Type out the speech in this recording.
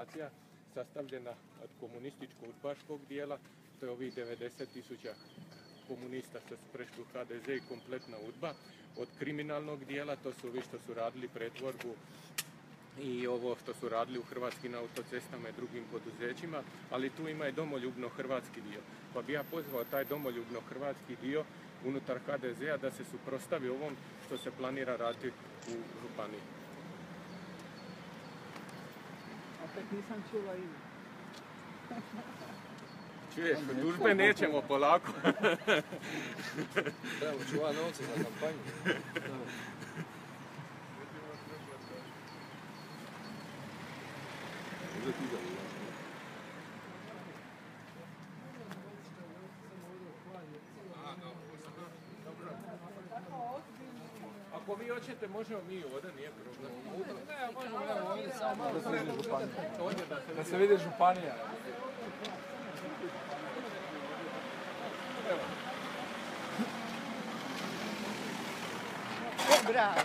organizacija sastavljena od komunističko-udbaškog dijela, to je ovih 90 tisuća komunista što su prešli u HDZ i kompletna udba, od kriminalnog dijela, to su ovi što su radili pretvorbu i ovo što su radili u hrvatskim autocestama i drugim poduzećima, ali tu ima i domoljubno hrvatski dio. Pa bi ja pozvao taj domoljubno hrvatski dio unutar HDZ-a da se suprostavi ovom što se planira raditi u županiji. Opet nisam čula ime. Čuješ, tužbe nećemo polako. Trebamo čuva novce za kampanju. Ako vi hoćete, možemo mi ovdje, nije problem. Da se vidi županija. Da. Bravo.